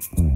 Mm.